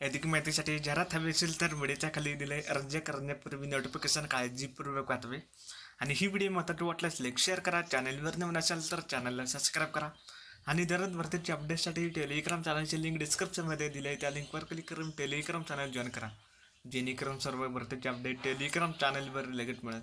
अधिक माहितीसाठी जाहिरात हवी असेल तर व्हिडिओच्या खाली दिले अर्ज करण्यापूर्वी नोटिफिकेशन काळजीपूर्वक वाचवे. आणि ही व्हिडिओ महत्त्वाची वाटल्यास लाईक शेअर करा. चॅनलवर नवीन असाल तर चॅनलला सबस्क्राईब करा. आणि दररोज भरतीच्या अपडेटसाठी टेलिग्राम चॅनलची लिंक डिस्क्रिप्शनमध्ये दिली आहे. त्या लिंकवर क्लिक करून टेलिग्राम चॅनल जॉईन करा. जेणेकरून सर्व भरतीचे अपडेट टेलिग्राम चॅनलवर लगेच मिळेल.